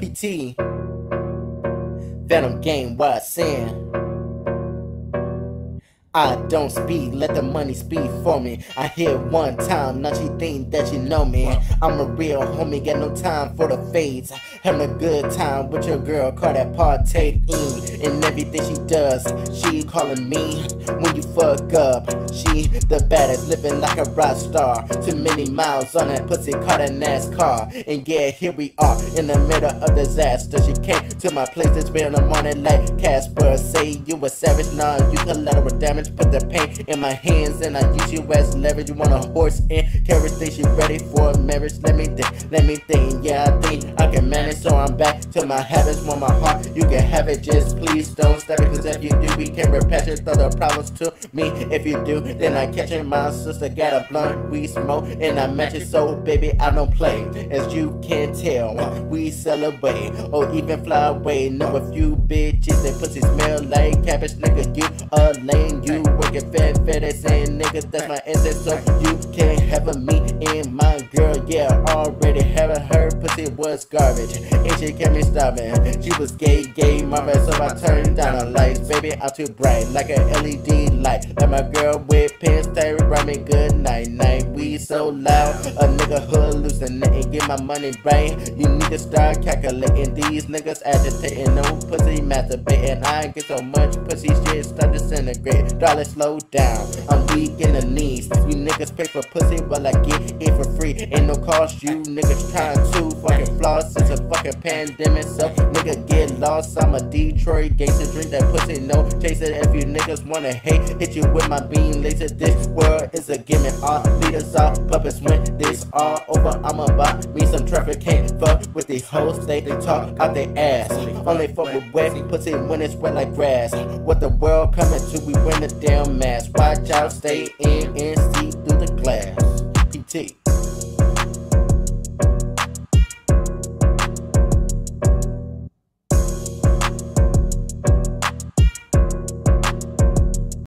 PT. Venom game, I sin. I don't speed, let the money speed for me. I hit one time, now she think that you know me. I'm a real homie, got no time for the fades. Having a good time with your girl, call that partaking. In everything she does, she calling me when you fuck up. She the baddest, living like a rock star. Too many miles on that pussy, caught a NASCAR. And yeah, here we are in the middle of disaster. She came to my place, it's been a morning like Casper. Say you a savage, nah, you collateral damage damage. Put the pain in my hands and I use you as leverage. You want a horse and carriage station ready for marriage? Let me think, let me think. Yeah, I think I can manage. So I'm back to my habits. Want my heart, you can have it. Just please don't stop it. Cause if you do, we can repatch it. Throw the problems to me. If you do, then I catch it. My sister got a blunt, we smoke, and I match it. So, baby, I don't play. As you can tell, we celebrate or even fly away. Know a few bitches that pussy smell like cabbage. Nigga, you a lame. You working fat, fat ass saying niggas, that's my answer. So you can't have a me and my girl, yeah, already having her pussy was garbage. And she kept me starving. She was gay, gay, mama, so I turned down the lights. Baby, I'm too bright, like a LED light. Like my girl with pants, tight, ride me good night, night. We so loud, a nigga hallucinating, get my money right. You need to start calculating these niggas agitating, no pussy masturbating. I get so much pussy shit start disintegrate dollar slow down. I'm weak in the knees. You niggas pay for pussy while I get it for free. Ain't no cost, you niggas trying to fucking floss. It's a fucking pandemic, so nigga get lost. I'm a Detroit gangster, drink that pussy, no chase it. If you niggas wanna hate, hit you with my beam laser. This world is a gimmick. All leaders puppets when this all over. I'm about me some traffic. Can't fuck with these hoes, they, they talk out their ass. Only fuck with wet pussy when it's wet like grass. What the world coming to, we win the damn mask. Watch out, stay in and see through the glass. PT.